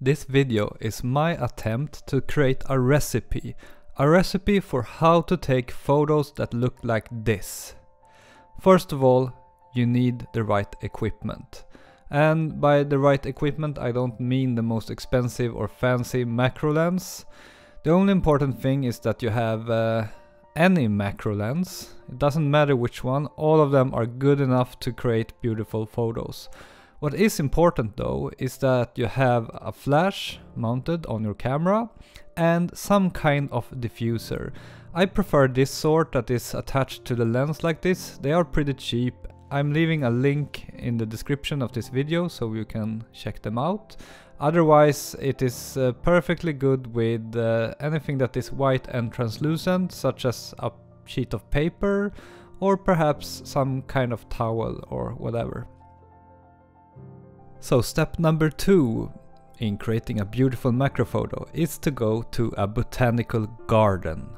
This video is my attempt to create a recipe. A recipe for how to take photos that look like this. First of all, you need the right equipment. And by the right equipment I don't mean the most expensive or fancy macro lens. The only important thing is that you have uh, any macro lens. It doesn't matter which one, all of them are good enough to create beautiful photos. What is important though is that you have a flash mounted on your camera and some kind of diffuser. I prefer this sort that is attached to the lens like this. They are pretty cheap. I'm leaving a link in the description of this video so you can check them out. Otherwise it is uh, perfectly good with uh, anything that is white and translucent such as a sheet of paper or perhaps some kind of towel or whatever. So step number two in creating a beautiful macro photo is to go to a botanical garden.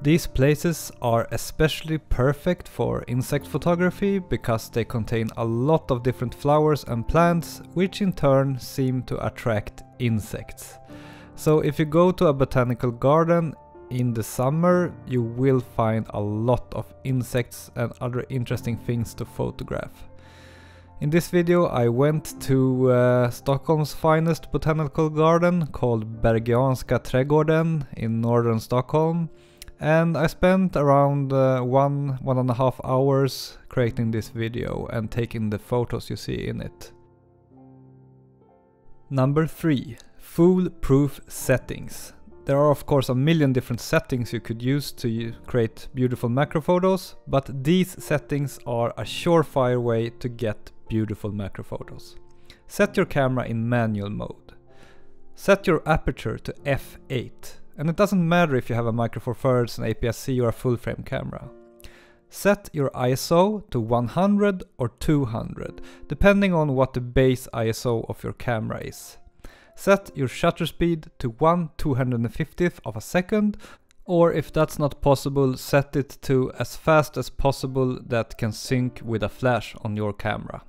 These places are especially perfect for insect photography because they contain a lot of different flowers and plants which in turn seem to attract insects. So if you go to a botanical garden in the summer you will find a lot of insects and other interesting things to photograph. In this video I went to uh, Stockholm's finest botanical garden called Bergianska trädgården in northern Stockholm and I spent around uh, one, one and a half hours creating this video and taking the photos you see in it. Number 3. Foolproof settings. There are of course a million different settings you could use to create beautiful macro photos, but these settings are a surefire way to get beautiful macro photos. Set your camera in manual mode. Set your aperture to f8. And it doesn't matter if you have a Micro Four Thirds, an APS-C or a full frame camera. Set your ISO to 100 or 200, depending on what the base ISO of your camera is. Set your shutter speed to 1 250th of a second, or if that's not possible, set it to as fast as possible that can sync with a flash on your camera.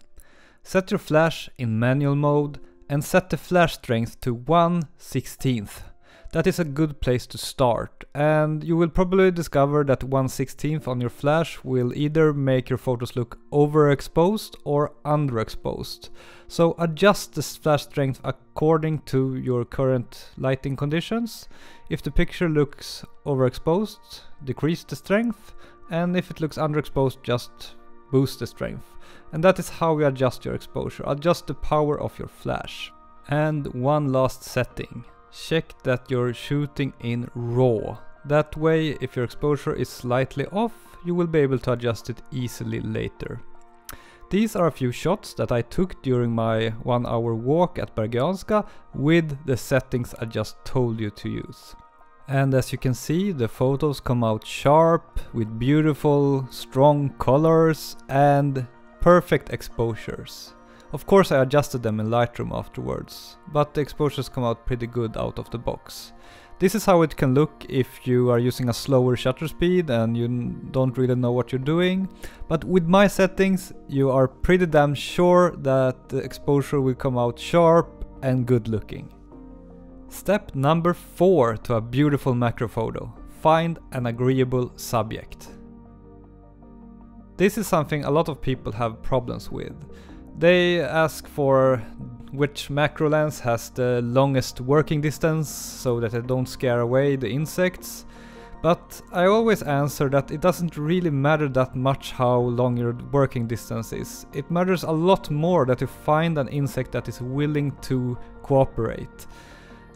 Set your flash in manual mode and set the flash strength to 1 16th. That is a good place to start and you will probably discover that 1 16th on your flash will either make your photos look overexposed or underexposed. So adjust the flash strength according to your current lighting conditions. If the picture looks overexposed, decrease the strength and if it looks underexposed just boost the strength. And that is how you adjust your exposure, adjust the power of your flash. And one last setting, check that you're shooting in RAW. That way, if your exposure is slightly off, you will be able to adjust it easily later. These are a few shots that I took during my one hour walk at Bergianska with the settings I just told you to use. And as you can see, the photos come out sharp, with beautiful, strong colors and perfect exposures. Of course I adjusted them in Lightroom afterwards, but the exposures come out pretty good out of the box. This is how it can look if you are using a slower shutter speed and you don't really know what you're doing. But with my settings, you are pretty damn sure that the exposure will come out sharp and good looking. Step number 4 to a beautiful macro photo. Find an agreeable subject. This is something a lot of people have problems with. They ask for which macro lens has the longest working distance so that they don't scare away the insects. But I always answer that it doesn't really matter that much how long your working distance is. It matters a lot more that you find an insect that is willing to cooperate.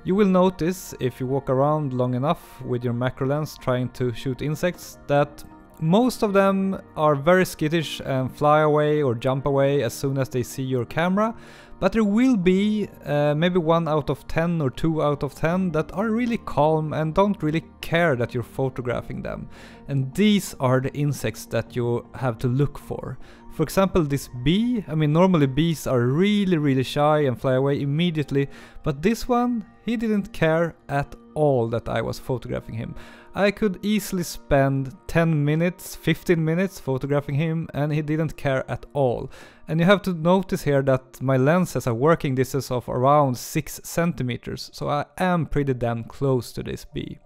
You will notice if you walk around long enough with your macro lens trying to shoot insects that most of them are very skittish and fly away or jump away as soon as they see your camera, but there will be uh, maybe 1 out of 10 or 2 out of 10 that are really calm and don't really care that you're photographing them. And these are the insects that you have to look for. For example, this bee, I mean normally bees are really really shy and fly away immediately, but this one, he didn't care at all that I was photographing him. I could easily spend 10 minutes, 15 minutes photographing him and he didn't care at all. And you have to notice here that my lens has a working distance of around 6 centimeters, so I am pretty damn close to this bee.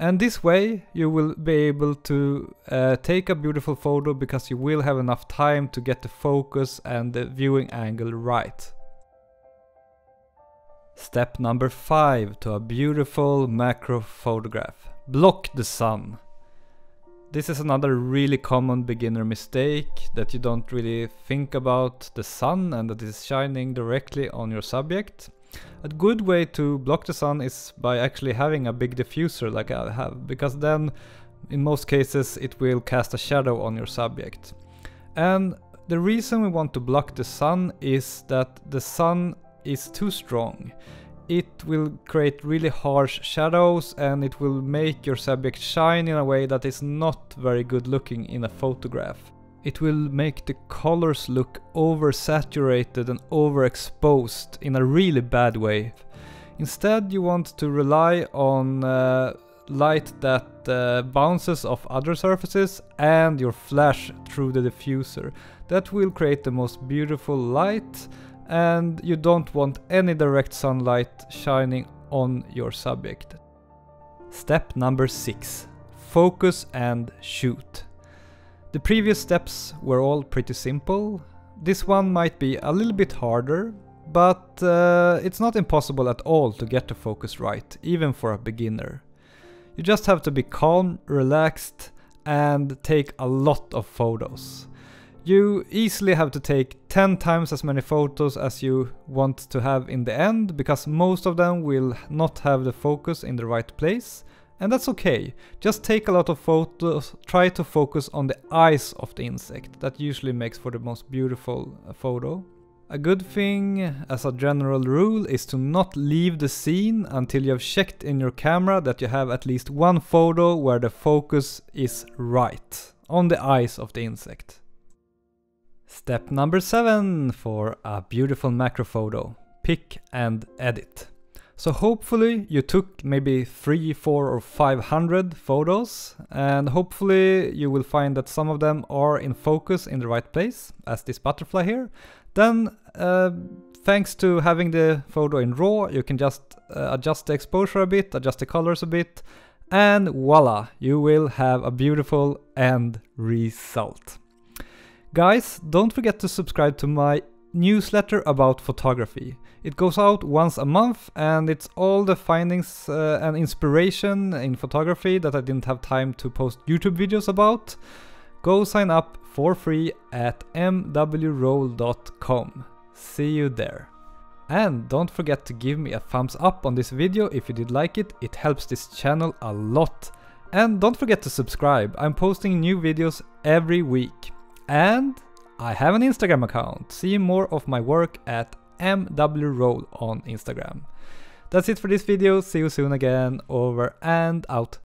And this way you will be able to uh, take a beautiful photo because you will have enough time to get the focus and the viewing angle right. Step number 5 to a beautiful macro photograph. Block the sun. This is another really common beginner mistake that you don't really think about the sun and that is shining directly on your subject. A good way to block the sun is by actually having a big diffuser like I have, because then in most cases it will cast a shadow on your subject. And the reason we want to block the sun is that the sun is too strong. It will create really harsh shadows and it will make your subject shine in a way that is not very good looking in a photograph it will make the colors look oversaturated and overexposed in a really bad way. Instead you want to rely on uh, light that uh, bounces off other surfaces and your flash through the diffuser. That will create the most beautiful light and you don't want any direct sunlight shining on your subject. Step number 6. Focus and shoot. The previous steps were all pretty simple. This one might be a little bit harder, but uh, it's not impossible at all to get the focus right, even for a beginner. You just have to be calm, relaxed, and take a lot of photos. You easily have to take 10 times as many photos as you want to have in the end, because most of them will not have the focus in the right place, and that's okay. Just take a lot of photos, try to focus on the eyes of the insect. That usually makes for the most beautiful uh, photo. A good thing, as a general rule, is to not leave the scene until you have checked in your camera that you have at least one photo where the focus is right, on the eyes of the insect. Step number 7 for a beautiful macro photo. Pick and edit. So hopefully you took maybe three, four or 500 photos and hopefully you will find that some of them are in focus in the right place, as this butterfly here. Then uh, thanks to having the photo in RAW, you can just uh, adjust the exposure a bit, adjust the colors a bit, and voila, you will have a beautiful end result. Guys, don't forget to subscribe to my newsletter about photography. It goes out once a month and it's all the findings uh, and inspiration in photography that I didn't have time to post YouTube videos about. Go sign up for free at mwroll.com. See you there. And don't forget to give me a thumbs up on this video if you did like it, it helps this channel a lot. And don't forget to subscribe, I'm posting new videos every week. And I have an Instagram account. See more of my work at mwroll on Instagram. That's it for this video. See you soon again. Over and out.